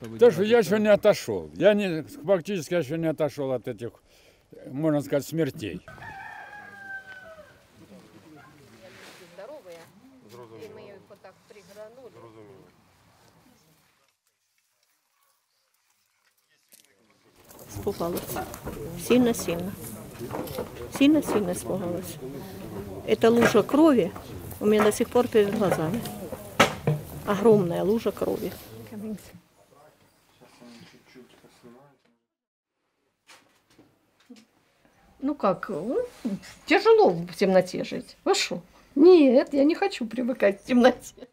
что вы То, что я делаете? еще не отошел. Я не, фактически еще не отошел от этих, можно сказать, смертей. здорові, і ми їх отак пригранули. Испугалась. Сильно-сильно. Сильно-сильно испугалась. Это лужа крови у меня до сих пор перед глазами. Огромная лужа крови. Ну как, ну, тяжело в темноте жить. Вы? Нет, я не хочу привыкать к темноте.